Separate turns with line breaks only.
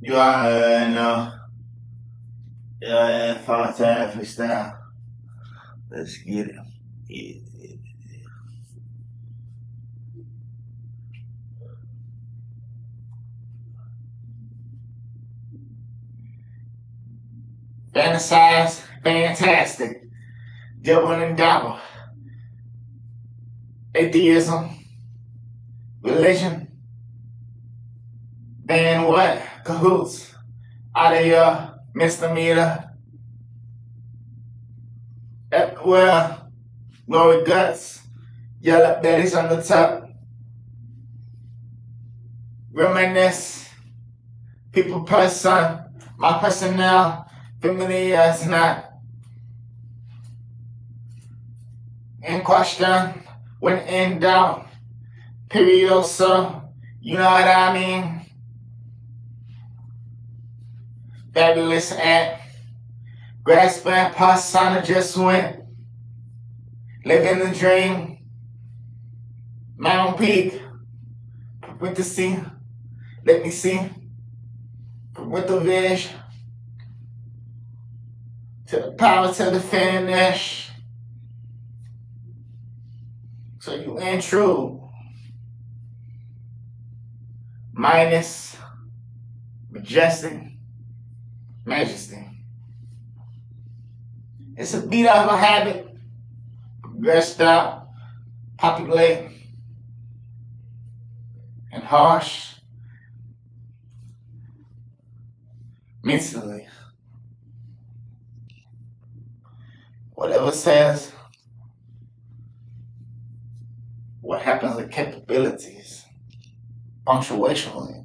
You already know. Yeah, five time freestyle. Let's get it. Yeah, yeah, yeah. Fantasize, fantastic. Double and double. Atheism, religion, then what? Cahoots. Out of your misdemeanor. Eh, Well, glory guts. Yellow bellies on the top. Reminisce. People person. My personnel. Familiar is not in question. When in doubt. Period, so. You know what I mean? Fabulous at grasping persona just went. Living the dream. Mount Peak. With the sea. Let me see. With the vision. To the power to the finish. So you intrude. Minus majestic majesty. It's a beat of a habit, dressed out, populate, and harsh mentally. Whatever says what happens with capabilities, punctuationally.